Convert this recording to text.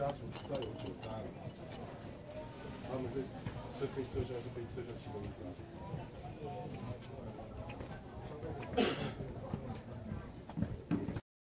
知道有酒单，他们这这可以撤销，是可以撤销启动一下。